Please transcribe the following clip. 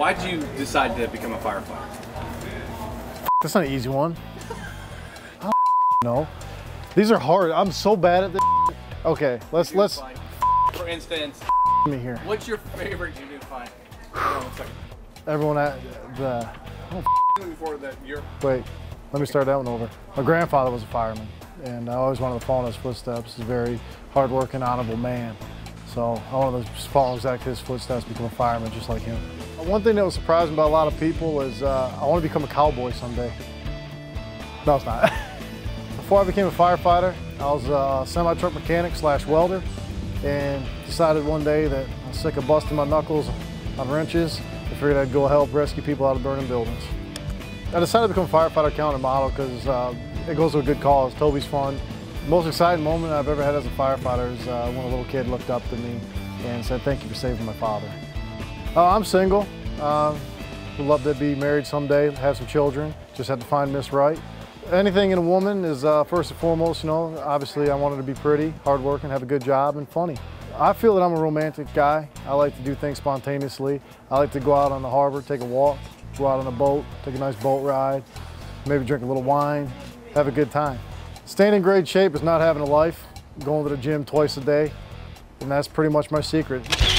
Why did you decide to become a firefighter? That's not an easy one. I don't know. These are hard. I'm so bad at this. Okay, let's let's Like, for instance, me here. what's your favorite you did find? Hold on one second. Everyone at the Before that, wait. Let me start that one over. My grandfather was a fireman, and I always wanted to follow in his footsteps. He's a very hardworking, honorable man. So I want to follow exactly his footsteps, become a fireman just like him. One thing that was surprising about a lot of people is uh, I want to become a cowboy someday. No, it's not. Before I became a firefighter, I was a semi-truck mechanic slash welder and decided one day that I was sick of busting my knuckles on wrenches. I figured I'd go help rescue people out of burning buildings. I decided to become a firefighter calendar model because uh, it goes to a good cause. Toby's fun. Most exciting moment I've ever had as a firefighter is uh, when a little kid looked up to me and said, thank you for saving my father. Uh, I'm single. Uh, would love to be married someday, have some children. Just had to find Miss Right. Anything in a woman is uh, first and foremost, you know, obviously I want her to be pretty, hardworking, have a good job, and funny. I feel that I'm a romantic guy. I like to do things spontaneously. I like to go out on the harbor, take a walk, go out on a boat, take a nice boat ride, maybe drink a little wine, have a good time. Staying in great shape is not having a life, going to the gym twice a day, and that's pretty much my secret.